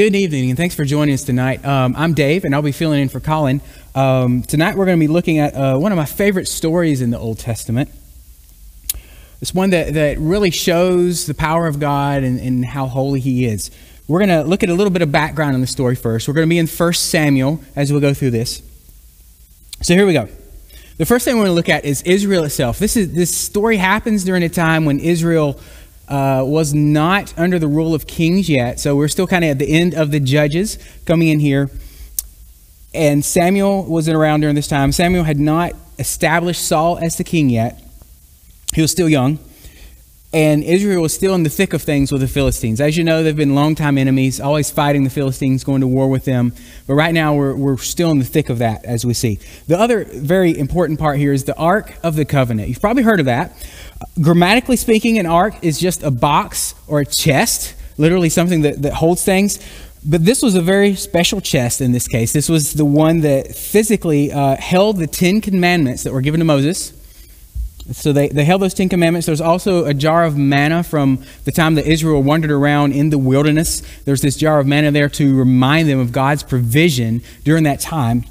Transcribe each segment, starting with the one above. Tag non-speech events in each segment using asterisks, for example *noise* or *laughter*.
Good evening, and thanks for joining us tonight. Um, I'm Dayv, and I'll be filling in for Colin. Um, tonight, we're going to be looking at uh, one of my favorite stories in the Old Testament. It's one that, that really shows the power of God and, and how holy He is. We're going to look at a little bit of background on the story first. We're going to be in 1 Samuel as we go through this. So here we go. The first thing we're going to look at is Israel itself. This, is, this story happens during a time when Israel uh, was not under the rule of kings yet. So we're still kind of at the end of the judges coming in here. And Samuel wasn't around during this time. Samuel had not established Saul as the king yet, he was still young. And Israel was still in the thick of things with the Philistines. As you know, they've been longtime enemies, always fighting the Philistines, going to war with them. But right now, we're, we're still in the thick of that, as we see. The other very important part here is the Ark of the Covenant. You've probably heard of that. Grammatically speaking, an ark is just a box or a chest, literally something that, that holds things. But this was a very special chest in this case. This was the one that physically uh, held the Ten Commandments that were given to Moses. So they, they held those Ten Commandments. There's also a jar of manna from the time that Israel wandered around in the wilderness. There's this jar of manna there to remind them of God's provision during that time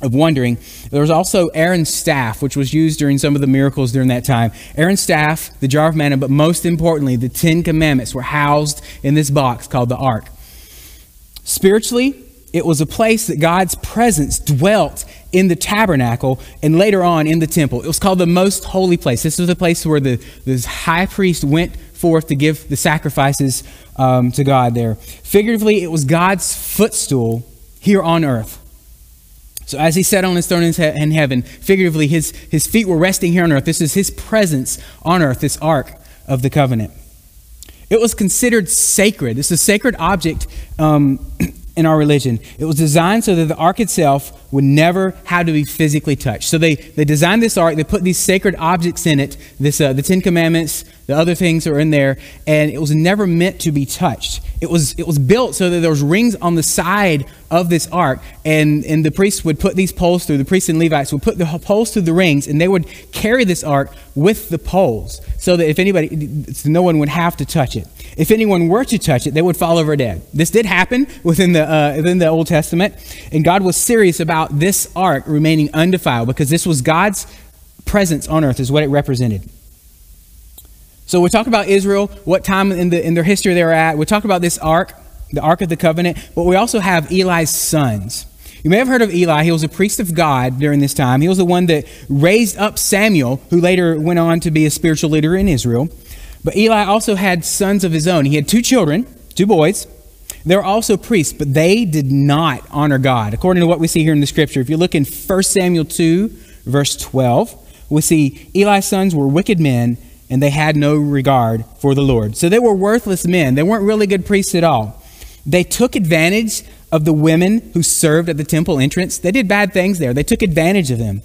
of wondering. There was also Aaron's staff, which was used during some of the miracles during that time. Aaron's staff, the jar of manna, but most importantly, the Ten Commandments were housed in this box called the Ark. Spiritually, it was a place that God's presence dwelt in the tabernacle and later on in the temple. It was called the most holy place. This was the place where the, high priest went forth to give the sacrifices um, to God there. Figuratively, it was God's footstool here on earth. So as he sat on his throne in heaven, figuratively, his, his feet were resting here on earth. This is his presence on earth, this ark of the covenant. It was considered sacred. It's a sacred object um, *clears throat* in our religion. It was designed so that the ark itself would never have to be physically touched. So they, they designed this ark, they put these sacred objects in it, this, uh, the Ten Commandments, the other things are in there, and it was never meant to be touched. It was, it was built so that there was rings on the side of this ark, and, and the priests would put these poles through, the priests and Levites would put the poles through the rings, and they would carry this ark with the poles, so that if anybody, so no one would have to touch it. If anyone were to touch it, they would fall over dead. This did happen within the, uh, within the Old Testament, and God was serious about this ark remaining undefiled, because this was God's presence on earth, is what it represented. So we talk about Israel, what time in, the, in their history they're at. We talk about this ark, the Ark of the Covenant, but we also have Eli's sons. You may have heard of Eli. He was a priest of God during this time. He was the one that raised up Samuel, who later went on to be a spiritual leader in Israel. But Eli also had sons of his own. He had two children, two boys. They were also priests, but they did not honor God. According to what we see here in the scripture, if you look in 1 Samuel 2, verse 12, we see Eli's sons were wicked men and they had no regard for the Lord. So they were worthless men. They weren't really good priests at all. They took advantage of the women who served at the temple entrance. They did bad things there, they took advantage of them.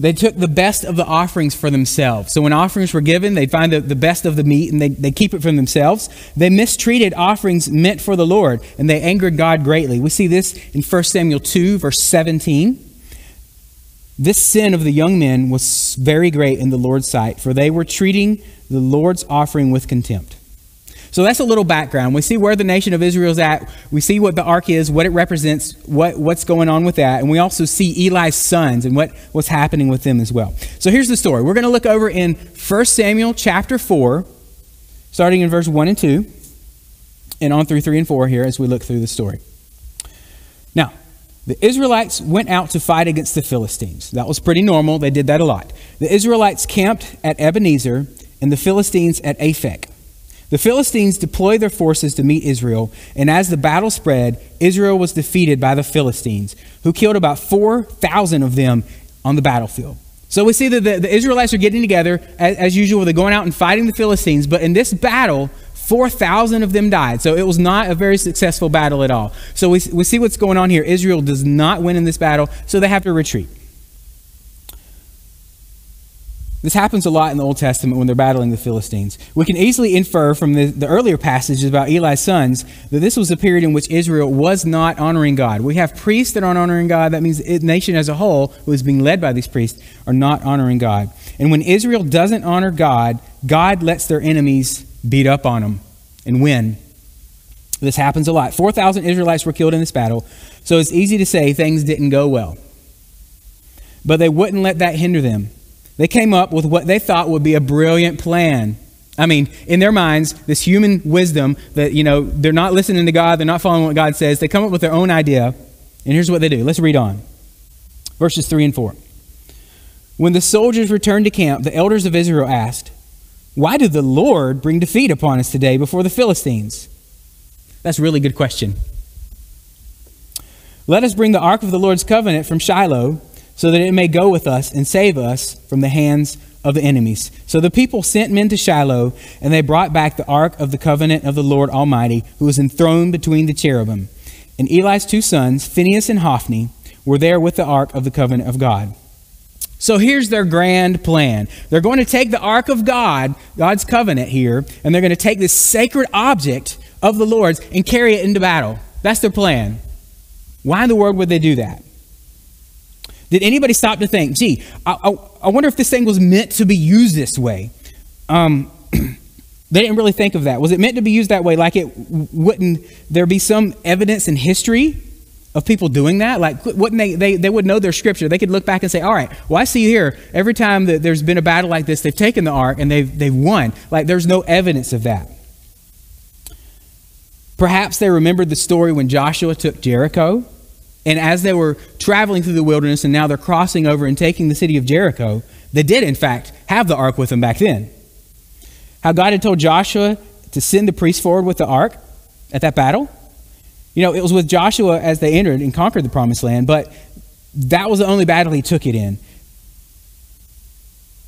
They took the best of the offerings for themselves. So when offerings were given, they'd find the, the best of the meat and they, they keep it for themselves. They mistreated offerings meant for the Lord, and they angered God greatly. We see this in 1 Samuel 2, verse 17. This sin of the young men was very great in the Lord's sight, for they were treating the Lord's offering with contempt. So that's a little background. We see where the nation of Israel is at. We see what the ark is, what it represents, what, what's going on with that. And we also see Eli's sons and what, what's happening with them as well. So here's the story. We're going to look over in 1 Samuel chapter 4, starting in verse 1 and 2, and on through 3 and 4 here as we look through the story. The Israelites went out to fight against the Philistines. That was pretty normal. They did that a lot. The Israelites camped at Ebenezer and the Philistines at Aphek. The Philistines deployed their forces to meet Israel, and as the battle spread, Israel was defeated by the Philistines, who killed about 4,000 of them on the battlefield. So we see that the, the Israelites are getting together, as, as usual, they're going out and fighting the Philistines, but in this battle, 4,000 of them died. So it was not a very successful battle at all. So we, we see what's going on here. Israel does not win in this battle, so they have to retreat. This happens a lot in the Old Testament when they're battling the Philistines. We can easily infer from the, the, earlier passages about Eli's sons that this was a period in which Israel was not honoring God. We have priests that aren't honoring God. That means the nation as a whole, who is being led by these priests, are not honoring God. And when Israel doesn't honor God, God lets their enemies beat up on them and win. This happens a lot. 4,000 Israelites were killed in this battle, so it's easy to say things didn't go well. But they wouldn't let that hinder them. They came up with what they thought would be a brilliant plan. I mean, in their minds, this human wisdom that, you know, they're not listening to God, they're not following what God says. They come up with their own idea. And here's what they do. Let's read on. Verses 3 and 4. When the soldiers returned to camp, the elders of Israel asked, Why did the Lord bring defeat upon us today before the Philistines? That's a really good question. Let us bring the ark of the Lord's covenant from Shiloh, so that it may go with us and save us from the hands of the enemies. So the people sent men to Shiloh, and they brought back the ark of the covenant of the Lord Almighty, who was enthroned between the cherubim. And Eli's two sons, Phinehas and Hophni, were there with the ark of the covenant of God. So here's their grand plan. They're going to take the ark of God, God's covenant here, and they're going to take this sacred object of the Lord's and carry it into battle. That's their plan. Why in the world would they do that? Did anybody stop to think, gee, I, I, I wonder if this thing was meant to be used this way? Um, *clears throat* they didn't really think of that. Was it meant to be used that way? Like it wouldn't there be some evidence in history of people doing that? Like wouldn't they, they they would know their scripture. They could look back and say, all right, well I see here every time that there's been a battle like this, they've taken the ark and they've they've won. Like there's no evidence of that. Perhaps they remembered the story when Joshua took Jericho and as they were traveling through the wilderness and now they're crossing over and taking the city of Jericho, they did, in fact, have the ark with them back then. How God had told Joshua to send the priests forward with the ark at that battle. You know, it was with Joshua as they entered and conquered the promised land, but that was the only battle he took it in.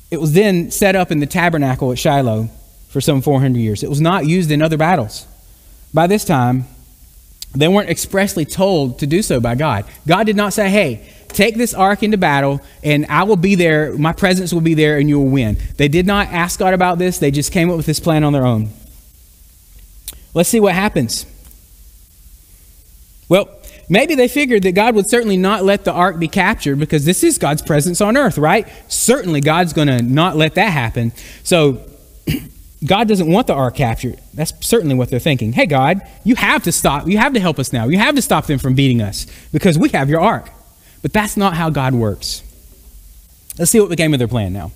It was then set up in the tabernacle at Shiloh for some 400 years. It was not used in other battles. By this time, they weren't expressly told to do so by God. God did not say, hey, take this ark into battle and I will be there, my presence will be there, and you will win. They did not ask God about this, they just came up with this plan on their own. Let's see what happens. Well, maybe they figured that God would certainly not let the ark be captured because this is God's presence on earth, right? Certainly God's going to not let that happen. So *clears throat* God doesn't want the ark captured. That's certainly what they're thinking. Hey, God, you have to stop. You have to help us now. You have to stop them from beating us because we have your ark. But that's not how God works. Let's see what became of their plan now.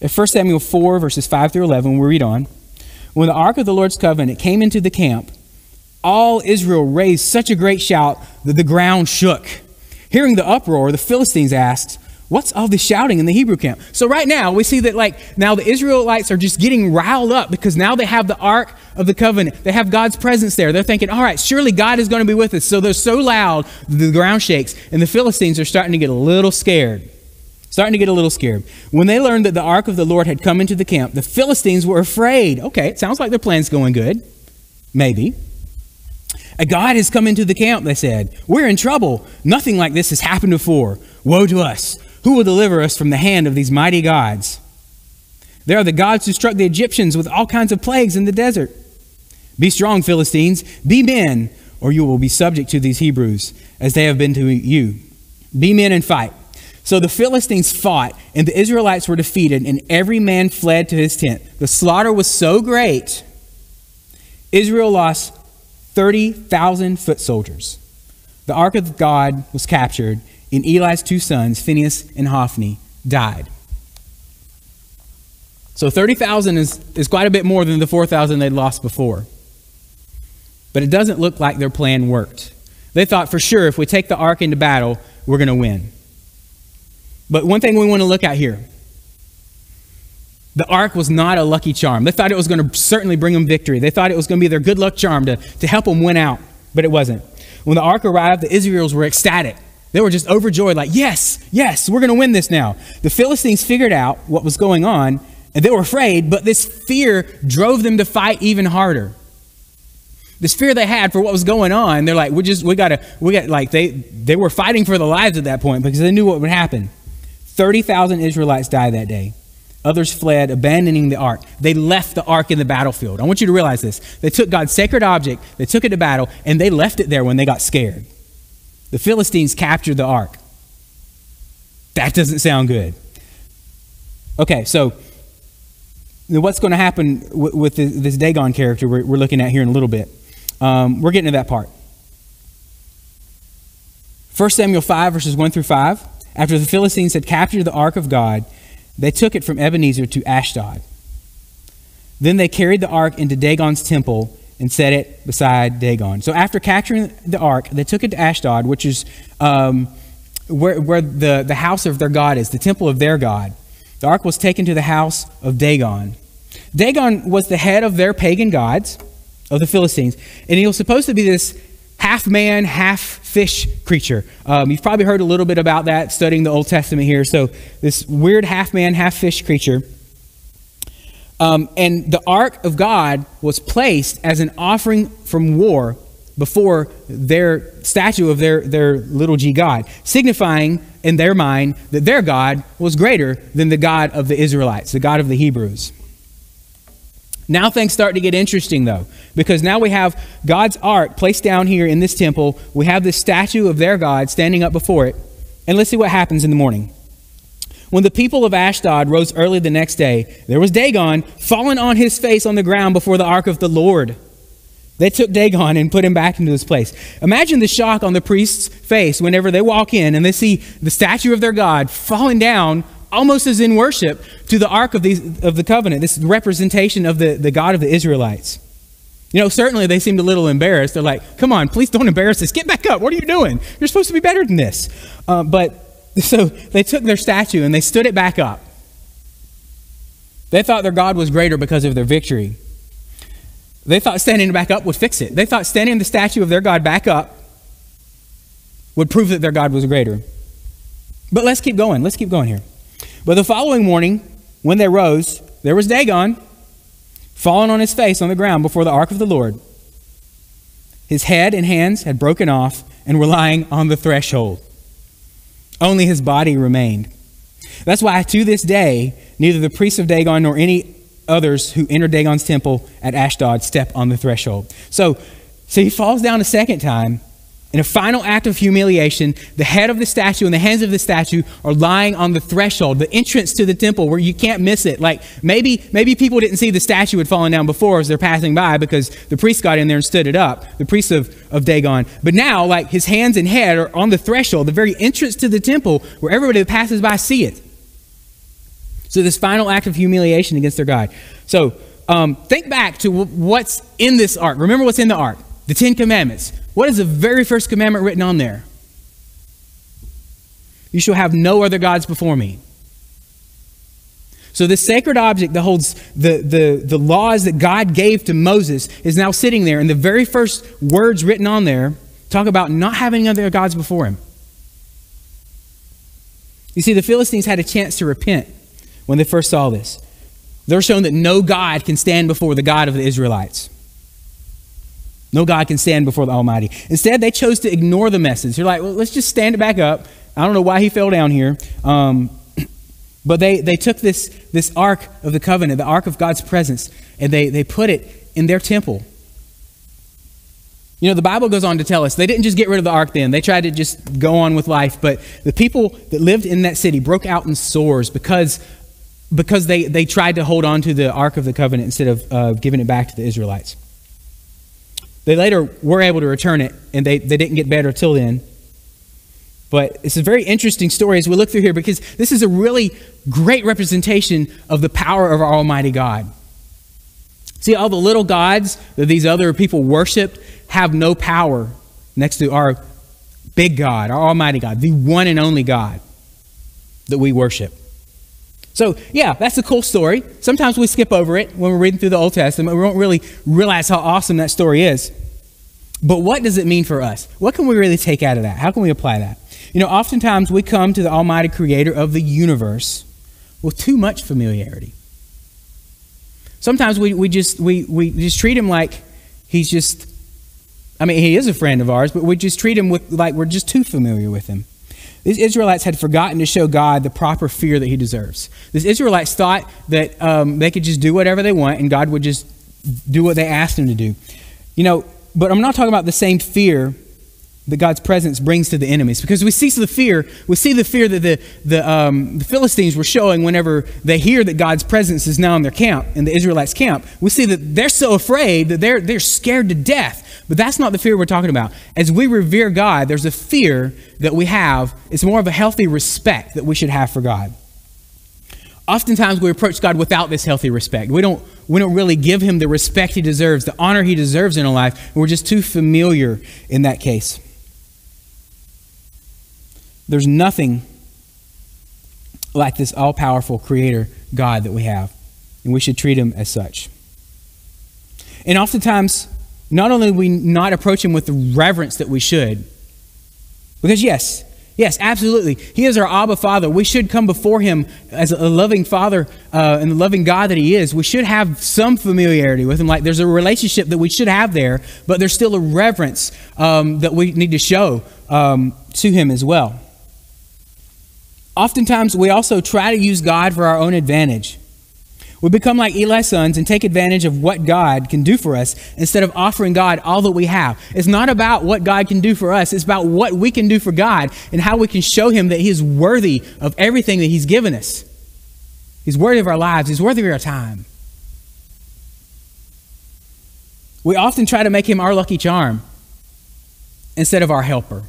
At 1 Samuel 4, verses 5 through 11, we read on When the ark of the Lord's covenant came into the camp, all Israel raised such a great shout that the ground shook. Hearing the uproar, the Philistines asked, What's all this shouting in the Hebrew camp? So right now we see that like now the Israelites are just getting riled up because now they have the ark of the covenant. They have God's presence there. They're thinking, all right, surely God is going to be with us. So they're so loud the ground shakes, and the Philistines are starting to get a little scared. Starting to get a little scared. When they learned that the ark of the Lord had come into the camp, the Philistines were afraid. Okay, it sounds like their plan's going good. Maybe. A God has come into the camp, they said. We're in trouble. Nothing like this has happened before. Woe to us. Who will deliver us from the hand of these mighty gods? They are the gods who struck the Egyptians with all kinds of plagues in the desert. Be strong, Philistines. Be men, or you will be subject to these Hebrews, as they have been to you. Be men and fight. So the Philistines fought, and the Israelites were defeated, and every man fled to his tent. The slaughter was so great, Israel lost 30,000 foot soldiers. The ark of God was captured, and Eli's two sons, Phinehas and Hophni, died. So 30,000 is, is quite a bit more than the 4,000 they'd lost before. But it doesn't look like their plan worked. They thought for sure if we take the ark into battle, we're going to win. But one thing we want to look at here the ark was not a lucky charm. They thought it was going to certainly bring them victory. They thought it was going to be their good luck charm to, to help them win out, but it wasn't. When the ark arrived, the Israels were ecstatic. They were just overjoyed, like, yes, yes, we're going to win this now. The Philistines figured out what was going on, and they were afraid, but this fear drove them to fight even harder. This fear they had for what was going on, they're like, we just, we gotta, we got, like, they, they were fighting for their lives at that point because they knew what would happen. 30,000 Israelites died that day. Others fled, abandoning the ark. They left the ark in the battlefield. I want you to realize this. They took God's sacred object, they took it to battle, and they left it there when they got scared. The Philistines captured the ark. That doesn't sound good. Okay, so what's going to happen with this Dagon character we're looking at here in a little bit? Um, we're getting to that part. 1 Samuel 5, verses 1 through 5. After the Philistines had captured the ark of God, they took it from Ebenezer to Ashdod. Then they carried the ark into Dagon's temple and set it beside Dagon. So after capturing the ark, they took it to Ashdod, which is um, where, where the, the house of their God is, the temple of their God. The ark was taken to the house of Dagon. Dagon was the head of their pagan gods, of the Philistines, and he was supposed to be this half man, half fish creature. Um, you've probably heard a little bit about that studying the Old Testament here. So, this weird half man, half fish creature. Um, and the ark of God was placed as an offering from war before their statue of their, their little g God, signifying in their mind that their God was greater than the God of the Israelites, the God of the Hebrews. Now things start to get interesting, though, because now we have God's ark placed down here in this temple. We have this statue of their God standing up before it. And let's see what happens in the morning. When the people of Ashdod rose early the next day, there was Dagon fallen on his face on the ground before the ark of the Lord. They took Dagon and put him back into his place. Imagine the shock on the priest's face whenever they walk in and they see the statue of their God falling down almost as in worship to the ark of, these, of the covenant, this representation of the, the God of the Israelites. You know, certainly they seemed a little embarrassed. They're like, come on, please don't embarrass us. Get back up. What are you doing? You're supposed to be better than this. Uh, but *laughs* so they took their statue and they stood it back up. They thought their God was greater because of their victory. They thought standing back up would fix it. They thought standing the statue of their God back up would prove that their God was greater. But let's keep going. Let's keep going here. But the following morning, when they rose, there was Dagon fallen on his face on the ground before the ark of the Lord. His head and hands had broken off and were lying on the threshold. Only his body remained. That's why, to this day, neither the priests of Dagon nor any others who enter Dagon's temple at Ashdod step on the threshold. So, so he falls down a second time, in a final act of humiliation, the head of the statue and the hands of the statue are lying on the threshold, the entrance to the temple where you can't miss it. Like maybe, maybe people didn't see the statue had fallen down before as they're passing by because the priest got in there and stood it up, the priest of, of Dagon. But now, like his hands and head are on the threshold, the very entrance to the temple where everybody that passes by see it. So this final act of humiliation against their God. So um, think back to what's in this ark. Remember what's in the ark. The Ten Commandments. What is the very first commandment written on there? You shall have no other gods before me. So, this sacred object that holds the, the, the laws that God gave to Moses is now sitting there, and the very first words written on there talk about not having other gods before him. You see, the Philistines had a chance to repent when they first saw this. They're shown that no God can stand before the God of the Israelites. No God can stand before the Almighty. Instead, they chose to ignore the message. They're like, well, let's just stand it back up. I don't know why he fell down here. Um, *clears throat* but they, they took this, this ark of the covenant, the ark of God's presence, and they, they put it in their temple. You know, the Bible goes on to tell us they didn't just get rid of the ark then. They tried to just go on with life. But the people that lived in that city broke out in sores because, because they, they tried to hold on to the ark of the covenant instead of uh, giving it back to the Israelites. They later were able to return it, and they, they didn't get better till then. But it's a very interesting story as we look through here because this is a really great representation of the power of our Almighty God. See, all the little gods that these other people worshiped have no power next to our big God, our Almighty God, the one and only God that we worship. So, yeah, that's a cool story. Sometimes we skip over it when we're reading through the Old Testament. We don't really realize how awesome that story is. But what does it mean for us? What can we really take out of that? How can we apply that? You know, oftentimes we come to the Almighty Creator of the universe with too much familiarity. Sometimes we, we, just, we, we just treat Him like He's just, I mean, He is a friend of ours, but we just treat Him with, like we're just too familiar with Him. These Israelites had forgotten to show God the proper fear that he deserves. These Israelites thought that um, they could just do whatever they want and God would just do what they asked him to do. You know, but I'm not talking about the same fear that God's presence brings to the enemies. Because we see the fear, we see the fear that the, the, um, the Philistines were showing whenever they hear that God's presence is now in their camp, in the Israelites' camp. We see that they're so afraid that they're, they're scared to death But that's not the fear we're talking about. As we revere God, there's a fear that we have. It's more of a healthy respect that we should have for God. Oftentimes we approach God without this healthy respect. We don't, we don't really give him the respect he deserves, the honor he deserves in our life. We're just too familiar in that case. There's nothing like this all powerful creator God that we have, and we should treat him as such. And oftentimes, not only we not approach him with the reverence that we should, because yes, yes, absolutely, he is our Abba Father. We should come before him as a loving Father uh, and the loving God that he is. We should have some familiarity with him. Like there's a relationship that we should have there, but there's still a reverence um, that we need to show um, to him as well. Oftentimes, we also try to use God for our own advantage. We become like Eli's sons and take advantage of what God can do for us instead of offering God all that we have. It's not about what God can do for us, it's about what we can do for God and how we can show Him that He is worthy of everything that He's given us. He's worthy of our lives, He's worthy of our time. We often try to make Him our lucky charm instead of our helper.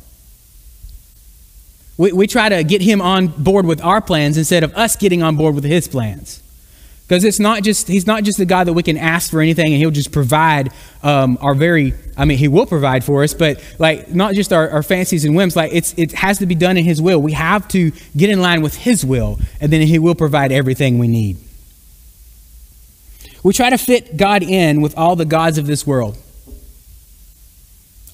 We, we try to get him on board with our plans instead of us getting on board with his plans. Because it's not just, he's not just the God that we can ask for anything and he'll just provide um, our very, I mean, he will provide for us, but like not just our, our fancies and whims, like it's, it has to be done in his will. We have to get in line with his will and then he will provide everything we need. We try to fit God in with all the gods of this world.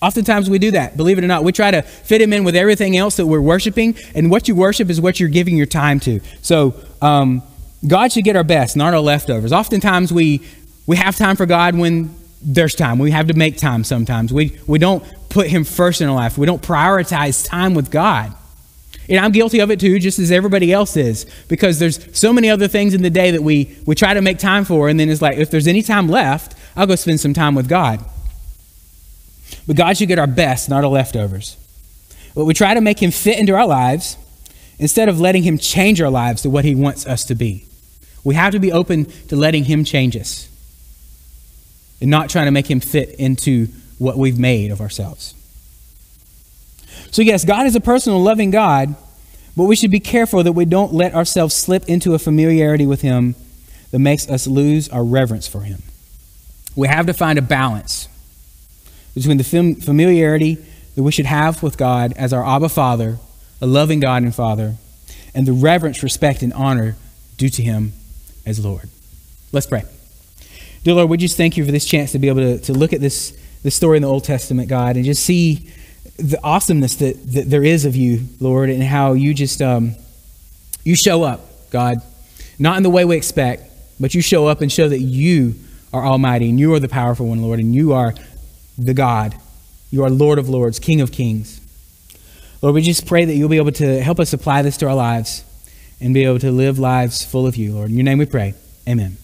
Oftentimes we do that, believe it or not. We try to fit him in with everything else that we're worshiping, and what you worship is what you're giving your time to. So um, God should get our best, not our leftovers. Oftentimes we, we have time for God when there's time. We have to make time sometimes. We, we don't put him first in our life, we don't prioritize time with God. And I'm guilty of it too, just as everybody else is, because there's so many other things in the day that we, we try to make time for, and then it's like, if there's any time left, I'll go spend some time with God. But God should get our best, not our leftovers. But we try to make Him fit into our lives instead of letting Him change our lives to what He wants us to be. We have to be open to letting Him change us and not trying to make Him fit into what we've made of ourselves. So, yes, God is a personal, loving God, but we should be careful that we don't let ourselves slip into a familiarity with Him that makes us lose our reverence for Him. We have to find a balance between the familiarity that we should have with God as our Abba Father, a loving God and Father, and the reverence, respect, and honor due to Him as Lord. Let's pray. Dear Lord, we just thank you for this chance to be able to, to look at this, this story in the Old Testament, God, and just see the awesomeness that, that there is of you, Lord, and how you just um, you show up, God, not in the way we expect, but you show up and show that you are almighty and you are the powerful one, Lord, and you are the God. You are Lord of Lords, King of Kings. Lord, we just pray that you'll be able to help us apply this to our lives and be able to live lives full of you, Lord. In your name we pray. Amen.